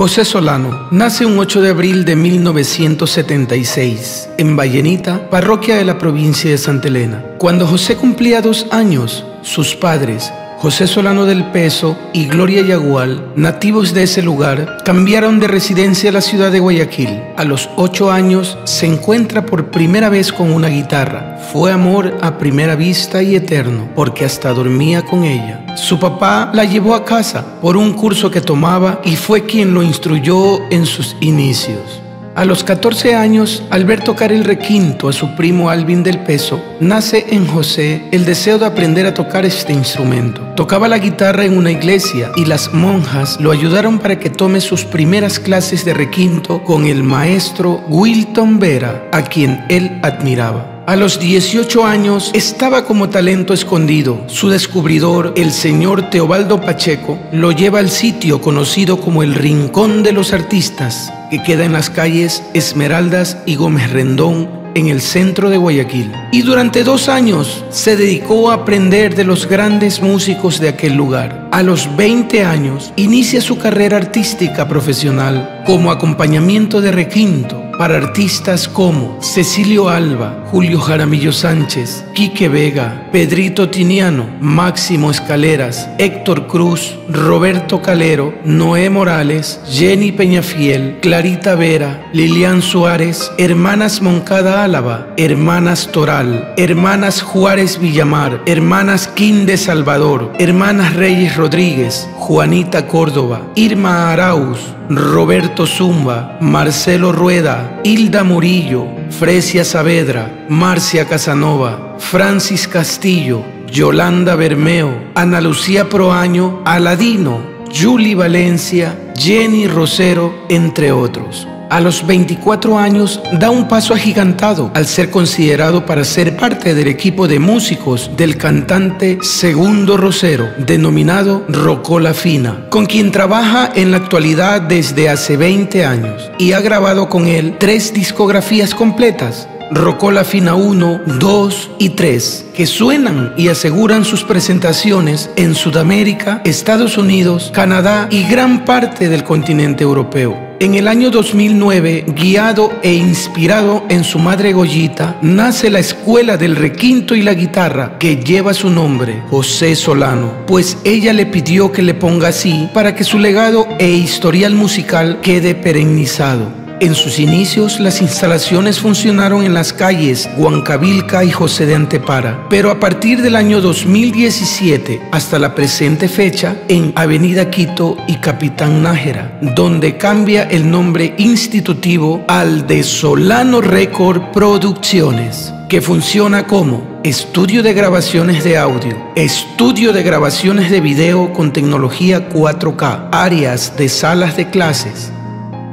José Solano nace un 8 de abril de 1976 en Vallenita, parroquia de la provincia de Santa Elena. Cuando José cumplía dos años, sus padres, José Solano del Peso y Gloria Yagual, nativos de ese lugar, cambiaron de residencia a la ciudad de Guayaquil. A los ocho años se encuentra por primera vez con una guitarra. Fue amor a primera vista y eterno, porque hasta dormía con ella. Su papá la llevó a casa por un curso que tomaba y fue quien lo instruyó en sus inicios. A los 14 años, al ver tocar el requinto a su primo Alvin del Peso, nace en José el deseo de aprender a tocar este instrumento. Tocaba la guitarra en una iglesia y las monjas lo ayudaron para que tome sus primeras clases de requinto con el maestro Wilton Vera, a quien él admiraba. A los 18 años estaba como talento escondido. Su descubridor, el señor Teobaldo Pacheco, lo lleva al sitio conocido como el Rincón de los Artistas, que queda en las calles Esmeraldas y Gómez Rendón, en el centro de Guayaquil. Y durante dos años se dedicó a aprender de los grandes músicos de aquel lugar. A los 20 años inicia su carrera artística profesional como acompañamiento de requinto para artistas como Cecilio Alba, Julio Jaramillo Sánchez, Quique Vega, Pedrito Tiniano, Máximo Escaleras, Héctor Cruz, Roberto Calero, Noé Morales, Jenny Peñafiel, Clarita Vera, Lilian Suárez, Hermanas Moncada Álava, Hermanas Toral, Hermanas Juárez Villamar, Hermanas Quinde Salvador, Hermanas Reyes Rodríguez, Juanita Córdoba, Irma Arauz, Roberto Zumba, Marcelo Rueda, Hilda Murillo, Fresia Saavedra, Marcia Casanova, Francis Castillo, Yolanda Bermeo, Ana Lucía Proaño, Aladino, Julie Valencia, Jenny Rosero, entre otros. A los 24 años da un paso agigantado al ser considerado para ser parte del equipo de músicos del cantante Segundo Rosero, denominado Rocola Fina, con quien trabaja en la actualidad desde hace 20 años y ha grabado con él tres discografías completas Rocola Fina 1, 2 y 3, que suenan y aseguran sus presentaciones en Sudamérica, Estados Unidos, Canadá y gran parte del continente europeo. En el año 2009, guiado e inspirado en su madre Goyita, nace la Escuela del Requinto y la Guitarra, que lleva su nombre, José Solano, pues ella le pidió que le ponga así para que su legado e historial musical quede perennizado. En sus inicios, las instalaciones funcionaron en las calles Huancavilca y José de Antepara, pero a partir del año 2017 hasta la presente fecha, en Avenida Quito y Capitán Nájera, donde cambia el nombre institutivo al de Solano Record Producciones que funciona como estudio de grabaciones de audio, estudio de grabaciones de video con tecnología 4K, áreas de salas de clases,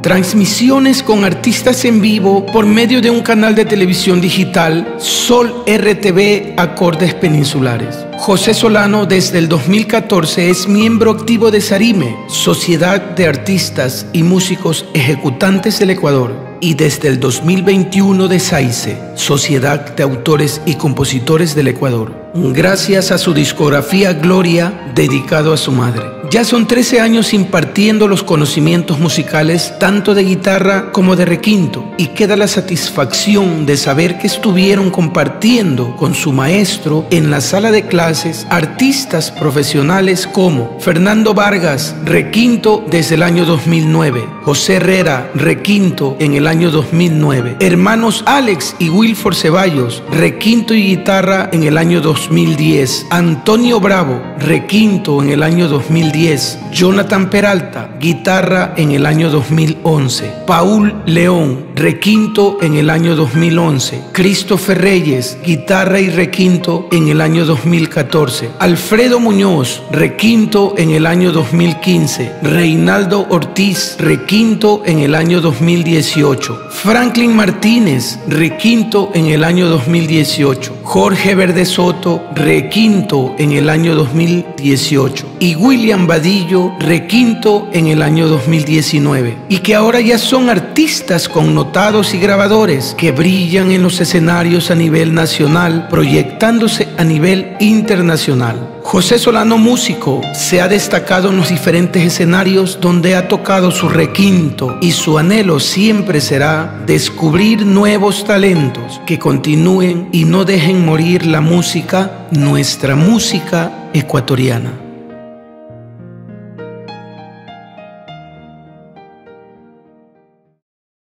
Transmisiones con artistas en vivo por medio de un canal de televisión digital, Sol RTV Acordes Peninsulares. José Solano desde el 2014 es miembro activo de Sarime, Sociedad de Artistas y Músicos Ejecutantes del Ecuador y desde el 2021 de SAICE, Sociedad de Autores y Compositores del Ecuador, gracias a su discografía Gloria dedicado a su madre. Ya son 13 años impartiendo los conocimientos musicales tanto de guitarra como de requinto y queda la satisfacción de saber que estuvieron compartiendo con su maestro en la sala de clases artistas profesionales como Fernando Vargas, requinto desde el año 2009, José Herrera, requinto en el año 2009. Hermanos Alex y Wilford Ceballos, requinto y guitarra en el año 2010. Antonio Bravo, requinto en el año 2010. Jonathan Peralta, guitarra en el año 2011. Paul León, requinto en el año 2011. Christopher Reyes, guitarra y requinto en el año 2014. Alfredo Muñoz, requinto en el año 2015. Reinaldo Ortiz, requinto en el año 2018. Franklin Martínez, requinto en el año 2018. Jorge Verde Soto, requinto en el año 2018, y William Vadillo, requinto en el año 2019, y que ahora ya son artistas connotados y grabadores que brillan en los escenarios a nivel nacional, proyectándose a nivel internacional. José Solano músico se ha destacado en los diferentes escenarios donde ha tocado su requinto y su anhelo siempre será descubrir nuevos talentos que continúen y no dejen morir la música, nuestra música ecuatoriana.